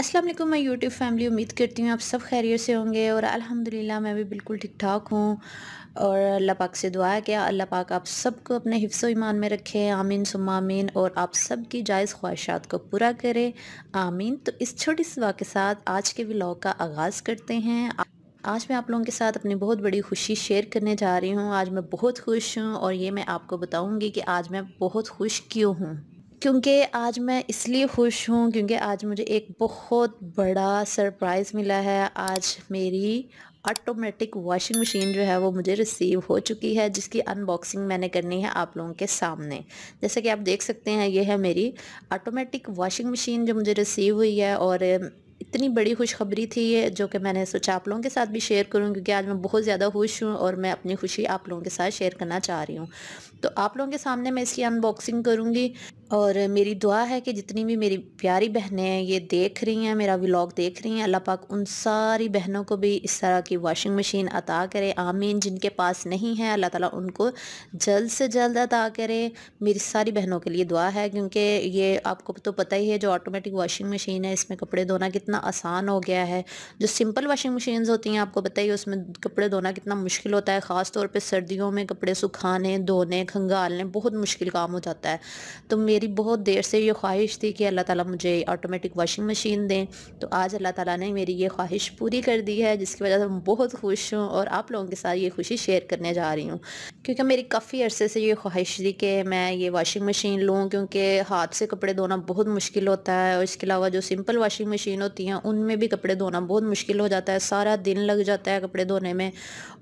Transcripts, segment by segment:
अस्सलाम वालेकुम मैं यूट्यूब फैमिली उम्मीद करती हूँ आप सब खैरियत से होंगे और अल्हम्दुलिल्लाह, मैं भी बिल्कुल ठीक ठाक हूँ। और अल्लाह पाक से दुआ है कि अल्लाह पाक आप सबको अपने हिफ्स ईमान में रखे। आमीन, सुम्मा आमीन। और आप सब की जायज़ ख्वाहिशात को पूरा करें। आमीन। तो इस छोटी सी दुआ के साथ आज के व्लॉग का आगाज़ करते हैं। आज मैं आप लोगों के साथ अपनी बहुत बड़ी खुशी शेयर करने जा रही हूँ। आज मैं बहुत खुश हूँ और ये मैं आपको बताऊँगी कि आज मैं बहुत खुश क्यों हूँ। क्योंकि आज मैं इसलिए खुश हूँ क्योंकि आज मुझे एक बहुत बड़ा सरप्राइज़ मिला है। आज मेरी ऑटोमेटिक वॉशिंग मशीन जो है वो मुझे रिसीव हो चुकी है, जिसकी अनबॉक्सिंग मैंने करनी है आप लोगों के सामने। जैसे कि आप देख सकते हैं, ये है मेरी ऑटोमेटिक वॉशिंग मशीन जो मुझे रिसीव हुई है और इतनी बड़ी खुशखबरी थी ये, जो कि मैंने सोचा आप लोगों के साथ भी शेयर करूँ क्योंकि आज मैं बहुत ज़्यादा खुश हूँ और मैं अपनी खुशी आप लोगों के साथ शेयर करना चाह रही हूँ। तो आप लोगों के सामने मैं इसकी अनबॉक्सिंग करूँगी। और मेरी दुआ है कि जितनी भी मेरी प्यारी बहनें हैं, ये देख रही हैं, मेरा व्लॉग देख रही हैं, अल्लाह पाक उन सारी बहनों को भी इस तरह की वॉशिंग मशीन अता करे। आमीन। जिनके पास नहीं है, अल्लाह ताला उनको जल्द से जल्द अता करे। मेरी सारी बहनों के लिए दुआ है, क्योंकि ये आपको तो पता ही है, जो ऑटोमेटिक वॉशिंग मशीन है, इसमें कपड़े धोना कितना आसान हो गया है। जो सिंपल वॉशिंग मशीन होती हैं, आपको बताइए उसमें कपड़े धोना कितना मुश्किल होता है, ख़ास तौर पर सर्दियों में कपड़े सुखाने, धोने, खंगालने, बहुत मुश्किल काम हो जाता है। तो मेरी बहुत देर से ये ख्वाहिश थी कि अल्लाह ताला मुझे ऑटोमेटिक वॉशिंग मशीन दें। तो आज अल्लाह ताला ने मेरी ये ख्वाहिश पूरी कर दी है, जिसकी वजह से मैं बहुत खुश हूँ और आप लोगों के साथ ये खुशी शेयर करने जा रही हूँ। क्योंकि मेरी काफ़ी अरसे से ये ख्वाहिश थी कि मैं ये वॉशिंग मशीन लूँ, क्योंकि हाथ से कपड़े धोना बहुत मुश्किल होता है और इसके अलावा जो सिंपल वॉशिंग मशीन होती हैं, उनमें भी कपड़े धोना बहुत मुश्किल हो जाता है। सारा दिन लग जाता है कपड़े धोने में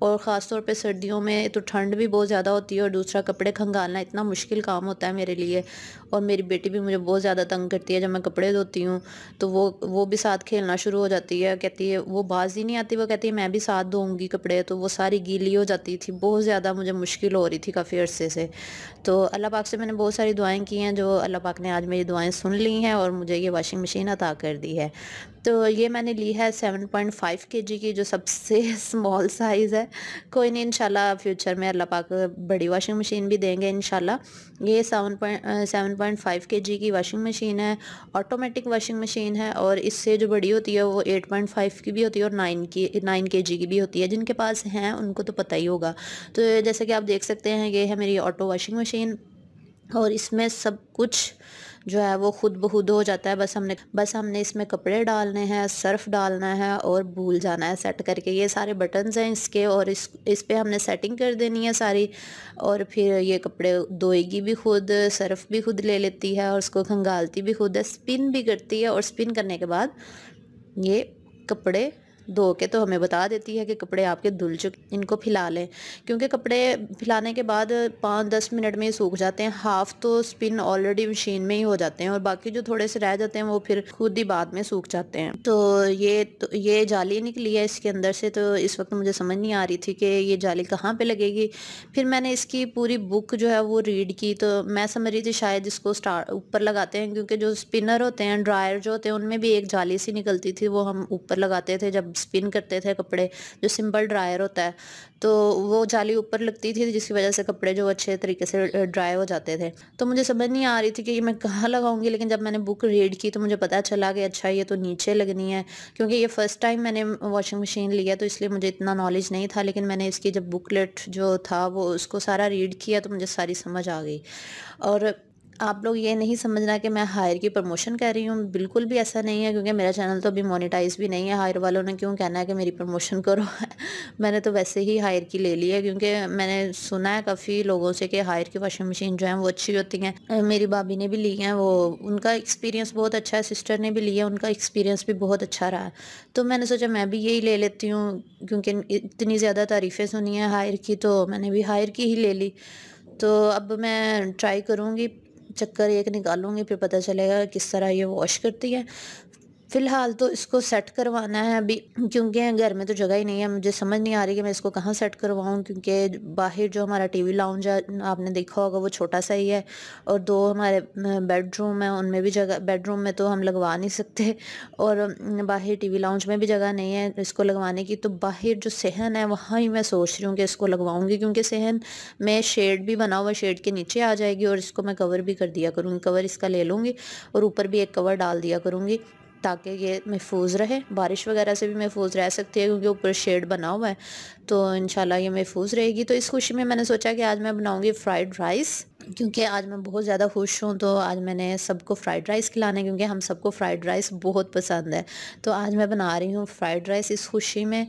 और ख़ास तौर पर सर्दियों में तो ठंड भी बहुत ज़्यादा होती है और दूसरा कपड़े खंगालना इतना मुश्किल काम होता है मेरे लिए। और मेरी बेटी भी मुझे बहुत ज़्यादा तंग करती है। जब मैं कपड़े धोती हूँ तो वो वो भी साथ खेलना शुरू हो जाती है। कहती है, वो बाज ही नहीं आती, वो कहती है, मैं भी साथ धोऊँगी कपड़े। तो वो सारी गीली हो जाती थी। बहुत ज़्यादा मुझे मुश्किल हो रही थी काफ़ी अर्से से। तो अल्लाह पाक से मैंने बहुत सारी दुआएँ की हैं, जो अल्लाह पाक ने आज मेरी दुआएँ सुन ली हैं और मुझे ये वाशिंग मशीन अता कर दी है। तो ये मैंने ली है 7.5 केजी की, जो सबसे स्मॉल साइज़ है। कोई नहीं, इंशाल्लाह फ्यूचर में अल्लाह पाक बड़ी वॉशिंग मशीन भी देंगे इंशाल्लाह। ये seven point seven point five K G की वॉशिंग मशीन है ऑटोमेटिक वॉशिंग मशीन है और इससे जो बड़ी होती है वो 8.5 की भी होती है और 9 की, नाइन के जी की भी होती है। जिनके पास हैं, उनको तो पता ही होगा। तो जैसे कि आप देख सकते हैं, ये है मेरी ऑटो वॉशिंग मशीन और इसमें सब कुछ जो है वो खुद ब खुद हो जाता है। बस हमने बस हमने इसमें कपड़े डालने हैं, सर्फ़ डालना है और भूल जाना है सेट करके। ये सारे बटन्स हैं इसके और इस इस पर हमने सेटिंग कर देनी है सारी और फिर ये कपड़े धोएगी भी खुद, सर्फ़ भी खुद ले लेती है और उसको खंगालती भी खुद है, स्पिन भी करती है और स्पिन करने के बाद ये कपड़े धो के तो हमें बता देती है कि कपड़े आपके धुल चुके, इनको फिला लें। क्योंकि कपड़े फिलाने के बाद पाँच दस मिनट में ही सूख जाते हैं। हाफ़ तो स्पिन ऑलरेडी मशीन में ही हो जाते हैं और बाकी जो थोड़े से रह जाते हैं वो फिर खुद ही बाद में सूख जाते हैं। तो ये तो ये जाली निकली है इसके अंदर से तो इस वक्त मुझे समझ नहीं आ रही थी कि ये जाली कहाँ पर लगेगी। फिर मैंने इसकी पूरी बुक जो है वो रीड की तो मैं समझ रही थी शायद इसको स्टार ऊपर लगाते हैं। क्योंकि जो स्पिनर होते हैं ड्रायर जो होते हैं, उनमें भी एक जाली सी निकलती थी, वो हम ऊपर लगाते थे जब स्पिन करते थे कपड़े, जो सिंपल ड्रायर होता है तो वो जाली ऊपर लगती थी, जिसकी वजह से कपड़े जो अच्छे तरीके से ड्राई हो जाते थे। तो मुझे समझ नहीं आ रही थी कि ये मैं कहाँ लगाऊँगी, लेकिन जब मैंने बुक रीड की तो मुझे पता चला कि अच्छा ये तो नीचे लगनी है, क्योंकि ये फ़र्स्ट टाइम मैंने वॉशिंग मशीन लिया तो इसलिए मुझे इतना नॉलेज नहीं था, लेकिन मैंने इसकी जब बुकलेट जो था, वो उसको सारा रीड किया तो मुझे सारी समझ आ गई। और आप लोग ये नहीं समझना कि मैं हायर की प्रमोशन कर रही हूँ। बिल्कुल भी ऐसा नहीं है, क्योंकि मेरा चैनल तो अभी मोनेटाइज भी नहीं है। हायर वालों ने क्यों कहना है कि मेरी प्रमोशन करो? मैंने तो वैसे ही हायर की ले ली है, क्योंकि मैंने सुना है काफ़ी लोगों से कि हायर की वॉशिंग मशीन जो है वो अच्छी होती हैं। मेरी भाभी ने भी ली हैं, वो उनका एक्सपीरियंस बहुत अच्छा है सिस्टर ने भी लिया उनका एक्सपीरियंस भी बहुत अच्छा रहा तो मैंने सोचा मैं भी यही ले लेती हूँ, क्योंकि इतनी ज़्यादा तारीफ़ें सुनी हैं हायर की तो मैंने भी हायर की ही ले ली। तो अब मैं ट्राई करूँगी चक्कर एक निकालूँगी फिर पता चलेगा किस तरह ये वॉश करती है। फ़िलहाल तो इसको सेट करवाना है। अभी क्योंकि घर में तो जगह ही नहीं है, मुझे समझ नहीं आ रही कि मैं इसको कहाँ सेट करवाऊँ, क्योंकि बाहर जो हमारा टीवी लाउंज है, आपने देखा होगा, वो छोटा सा ही है और दो हमारे बेडरूम है, उनमें भी जगह बेडरूम में तो हम लगवा नहीं सकते और बाहर टीवी लाउंज में भी जगह नहीं है इसको लगवाने की। तो बाहर जो सहन है, वहाँ ही मैं सोच रही हूँ कि इसको लगवाऊँगी, क्योंकि सहन में शेड भी बना हुआ शेड के नीचे आ जाएगी और इसको मैं कवर भी कर दिया करूँगी कवर इसका ले लूँगी और ऊपर भी एक कवर डाल दिया करूँगी। ताकि ये महफूज रहे। बारिश वगैरह से भी महफूज रह सकती है, क्योंकि ऊपर शेड बना हुआ है। तो इन ये महफूज रहेगी। तो इस खुशी में मैंने सोचा कि आज मैं बनाऊँगी फ्राइड राइस, क्योंकि आज मैं बहुत ज़्यादा खुश हूँ। तो आज मैंने सबको फ्राइड राइस खिलाने, क्योंकि हम सबको फ्राइड राइस बहुत पसंद है। तो आज मैं बना रही हूँ फ्राइड राइस इस खुशी में।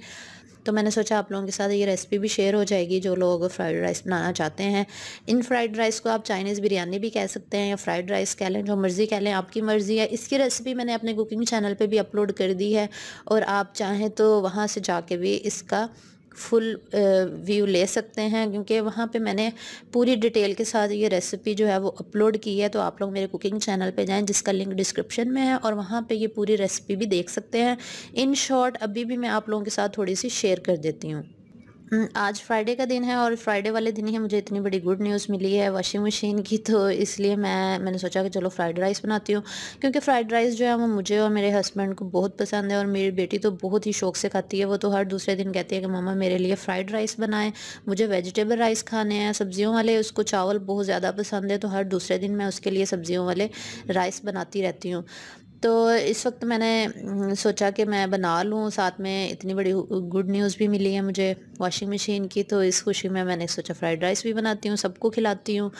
तो मैंने सोचा आप लोगों के साथ ये रेसिपी भी शेयर हो जाएगी जो लोग फ्राइड राइस बनाना चाहते हैं। इन फ्राइड राइस को आप चाइनीज़ बिरयानी भी कह सकते हैं या फ्राइड राइस कह लें, जो मर्ज़ी कह लें, आपकी मर्ज़ी है। इसकी रेसिपी मैंने अपने कुकिंग चैनल पर भी अपलोड कर दी है और आप चाहें तो वहाँ से जाके भी इसका फुल व्यू ले सकते हैं, क्योंकि वहाँ पे मैंने पूरी डिटेल के साथ ये रेसिपी जो है वो अपलोड की है तो आप लोग मेरे कुकिंग चैनल पे जाएँ, जिसका लिंक डिस्क्रिप्शन में है, और वहाँ पे ये पूरी रेसिपी भी देख सकते हैं। इन शॉर्ट अभी भी मैं आप लोगों के साथ थोड़ी सी शेयर कर देती हूँ। आज फ्राइडे का दिन है और फ्राइडे वाले दिन ही मुझे इतनी बड़ी गुड न्यूज़ मिली है वॉशिंग मशीन की तो इसलिए मैं, मैंने सोचा कि चलो फ्राइड राइस बनाती हूँ। क्योंकि फ्राइड राइस जो है वो मुझे और मेरे हस्बैंड को बहुत पसंद है और मेरी बेटी तो बहुत ही शौक से खाती है। वो तो हर दूसरे दिन कहती है कि मामा मेरे लिए फ़्राइड राइस बनाएँ, मुझे वेजिटेबल राइस खाने हैं, सब्जियों वाले, उसको चावल बहुत ज़्यादा पसंद है तो हर दूसरे दिन मैं उसके लिए सब्जियों वाले राइस बनाती रहती हूँ। तो इस वक्त मैंने सोचा कि मैं बना लूँ। साथ में इतनी बड़ी गुड न्यूज़ भी मिली है मुझे वॉशिंग मशीन की तो इस खुशी में मैंने सोचा फ़्राइड राइस भी बनाती हूँ, सबको खिलाती हूँ।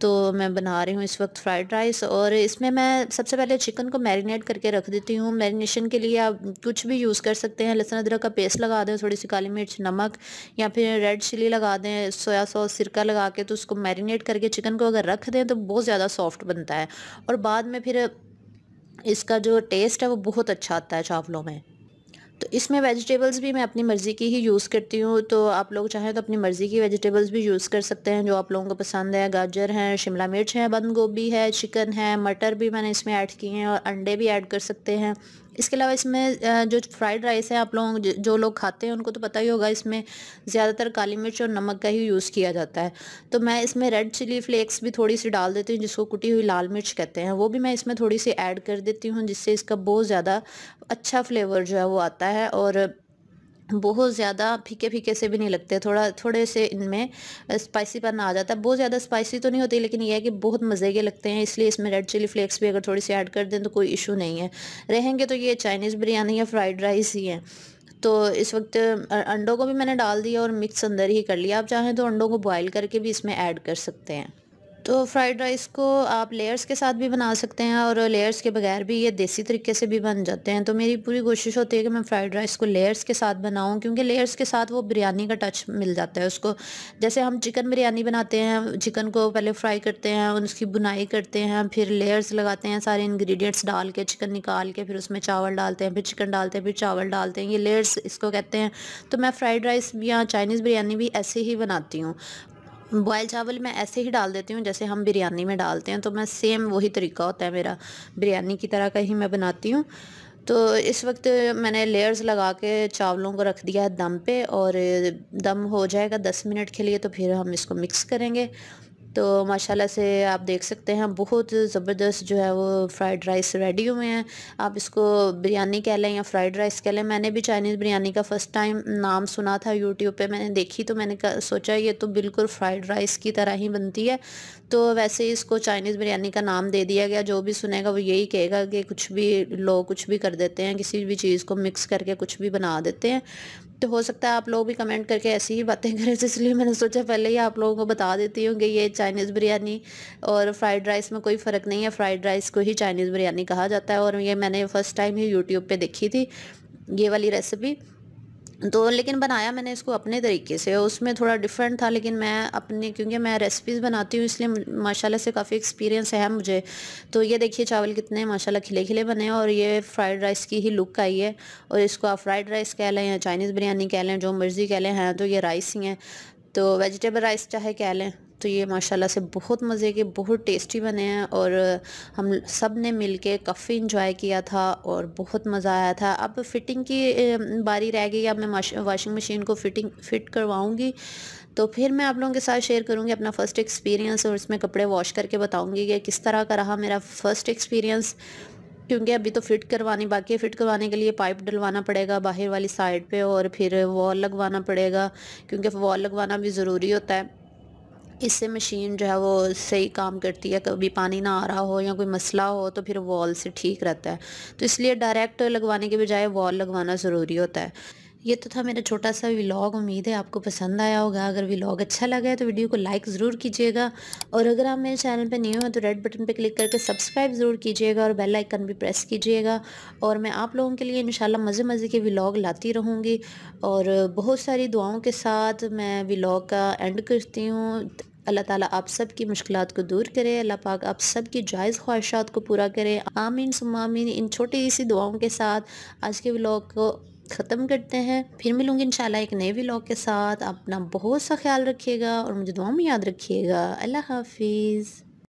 तो मैं बना रही हूँ इस वक्त फ़्राइड राइस और इसमें मैं सबसे पहले चिकन को मैरिनेट करके रख देती हूँ। मैरिनेशन के लिए आप कुछ भी यूज़ कर सकते हैं। लहसुन अदरक का पेस्ट लगा दें थोड़ी सी काली मिर्च, नमक या फिर रेड चिली लगा दें, सोया सॉस, सिरका लगा के तो उसको मैरिनेट करके चिकन को अगर रख दें तो बहुत ज़्यादा सॉफ्ट बनता है। और बाद में फिर इसका जो टेस्ट है वो बहुत अच्छा आता है चावलों में। तो इसमें वेजिटेबल्स भी मैं अपनी मर्ज़ी की ही यूज़ करती हूँ तो आप लोग चाहें तो अपनी मर्ज़ी की वेजिटेबल्स भी यूज़ कर सकते हैं, जो आप लोगों को पसंद है। गाजर हैं, शिमला मिर्च है, बंद गोभी है चिकन है, मटर भी मैंने इसमें ऐड किए हैं और अंडे भी ऐड कर सकते हैं। इसके अलावा इसमें जो फ्राइड राइस है, आप लोग जो लोग खाते हैं, उनको तो पता ही होगा, इसमें ज़्यादातर काली मिर्च और नमक का ही यूज़ किया जाता है। तो मैं इसमें रेड चिली फ्लेक्स भी थोड़ी सी डाल देती हूँ, जिसको कुटी हुई लाल मिर्च कहते हैं। वो भी मैं इसमें थोड़ी सी ऐड कर देती हूँ, जिससे इसका बहुत ज़्यादा अच्छा फ्लेवर जो है, वो आता है। और बहुत ज़्यादा फीके फीके से भी नहीं लगते, थोड़ा, थोड़े से इनमें स्पाइसी पन आ जाता है। बहुत ज़्यादा स्पाइसी तो नहीं होती, लेकिन ये है कि बहुत मज़े के लगते हैं, इसलिए इसमें रेड चिली फ्लेक्स भी अगर थोड़ी सी ऐड कर दें तो कोई इशू नहीं है। रहेंगे तो ये चाइनीज़ बिरयानी या फ्राइड राइस ही है। तो इस वक्त अंडों को भी मैंने डाल दिया और मिक्स अंदर ही कर लिया। आप चाहें तो अंडों को बॉयल करके भी इसमें ऐड कर सकते हैं। तो फ्राइड राइस को आप लेयर्स के साथ भी बना सकते हैं और लेयर्स के बगैर भी ये देसी तरीके से भी बन जाते हैं। तो मेरी पूरी कोशिश होती है कि मैं फ़्राइड राइस को लेयर्स के साथ बनाऊँ, क्योंकि लेयर्स के साथ वो बिरयानी का टच मिल जाता है उसको। जैसे हम चिकन बिरयानी बनाते हैं चिकन को पहले फ्राई करते हैं, उसकी बुनाई करते हैं, फिर लेयर्स लगाते हैं, सारे इन्ग्रीडियंट्स डाल के चिकन निकाल के, फिर उसमें चावल डालते हैं, फिर चिकन डालते हैं, फिर चावल डालते हैं। ये लेयर्स इसको कहते हैं। तो मैं फ़्राइड राइस या चाइनीज़ बिरयानी भी ऐसे ही बनाती हूँ। बॉयल चावल मैं ऐसे ही डाल देती हूँ जैसे हम बिरयानी में डालते हैं तो मैं सेम वही तरीका होता है मेरा। बिरयानी की तरह का ही मैं बनाती हूँ। तो इस वक्त मैंने लेयर्स लगा के चावलों को रख दिया है दम पे और दम हो जाएगा दस मिनट के लिए तो फिर हम इसको मिक्स करेंगे। तो माशाल्लाह से आप देख सकते हैं, बहुत ज़बरदस्त जो है वो फ्राइड राइस रेडी हुए हैं। आप इसको बिरयानी कह लें या फ्राइड राइस कह लें, मैंने भी चाइनीज़ बिरयानी का फ़र्स्ट टाइम नाम सुना था यूट्यूब पे, मैंने देखी तो मैंने सोचा ये तो बिल्कुल फ्राइड राइस की तरह ही बनती है। तो वैसे ही इसको चाइनीज़ बिरयानी का नाम दे दिया गया, जो भी सुनेगा वो यही कहेगा कि कुछ भी लोग कुछ भी कर देते हैं, किसी भी चीज़ को मिक्स करके कुछ भी बना देते हैं। तो हो सकता है आप लोग भी कमेंट करके ऐसी ही बातें करें तो इसलिए मैंने सोचा पहले ही आप लोगों को बता देती हूँ कि ये चाइनीज़ बिरयानी और फ्राइड राइस में कोई फ़र्क नहीं है। फ्राइड राइस को ही चाइनीज़ बिरयानी कहा जाता है और ये मैंने फ़र्स्ट टाइम ही यूट्यूब पर देखी थी, ये वाली रेसिपी तो लेकिन बनाया मैंने इसको अपने तरीके से, उसमें थोड़ा डिफरेंट था, लेकिन मैं अपने, क्योंकि मैं रेसिपीज़ बनाती हूँ, इसलिए माशाल्लाह से काफ़ी एक्सपीरियंस है मुझे। तो ये देखिए चावल कितने माशाल्लाह खिले खिले बने और ये फ्राइड राइस की ही लुक आई है। और इसको आप फ्राइड राइस कह लें या चाइनीज़ बिरयानी कह लें, जो मर्ज़ी कह लें, हैं तो ये राइस ही हैं। तो वेजिटेबल राइस चाहे कह लें। तो ये माशाल्लाह से बहुत मज़े के, बहुत टेस्टी बने हैं और हम सबने मिल के काफ़ी इंजॉय किया था और बहुत मज़ा आया था। अब फिटिंग की बारी रह गई, अब मैं वाशिंग मशीन को फिटिंग फ़िट करवाऊँगी। तो फिर मैं आप लोगों के साथ शेयर करूँगी अपना फ़र्स्ट एक्सपीरियंस और इसमें कपड़े वॉश करके बताऊँगी कि किस तरह का रहा मेरा फ़र्स्ट एक्सपीरियंस क्योंकि अभी तो फिट करवानी, बाकी है फिट करवाने के लिए पाइप डलवाना पड़ेगा बाहर वाली साइड पे और फिर वॉल लगवाना पड़ेगा। क्योंकि वॉल लगवाना भी ज़रूरी होता है। इससे मशीन जो है वो सही काम करती है, कभी पानी ना आ रहा हो या कोई मसला हो तो फिर वॉल से ठीक रहता है। तो इसलिए डायरेक्ट लगवाने के बजाय वॉल लगवाना ज़रूरी होता है। ये तो था मेरा छोटा सा व्लॉग, उम्मीद है आपको पसंद आया होगा। अगर व्लॉग अच्छा लगा है तो वीडियो को लाइक ज़रूर कीजिएगा और अगर आप मेरे चैनल पर न्यू हैं तो रेड बटन पर क्लिक करके सब्सक्राइब ज़रूर कीजिएगा और बेल आइकन भी प्रेस कीजिएगा और मैं आप लोगों के लिए इंशाल्लाह मज़े मज़े के व्लॉग लाती रहूँगी और बहुत सारी दुआओं के साथ मैं व्लॉग का एंड करती हूँ। अल्लाह ताला आप सब की मुश्किल को दूर करे, अल्लाह पाक आप सब की जायज़ ख्वाहिशात को पूरा करे। आमीन सुमामीन इन छोटी सी दुआओं के साथ आज के व्लॉग को ख़त्म करते हैं। फिर मिलूँगी इंशाल्लाह एक नए व्लॉग के साथ। अपना बहुत सा ख्याल रखिएगा और मुझे दुआ में याद रखिएगा। अल्लाह हाफिज़।